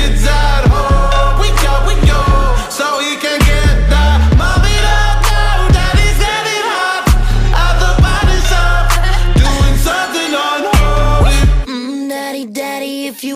kids at home. We go, we go, so he can get that. Mommy don't know, daddy's getting hot. Out the body's up, doing something unholy. Mm, daddy, daddy, if you.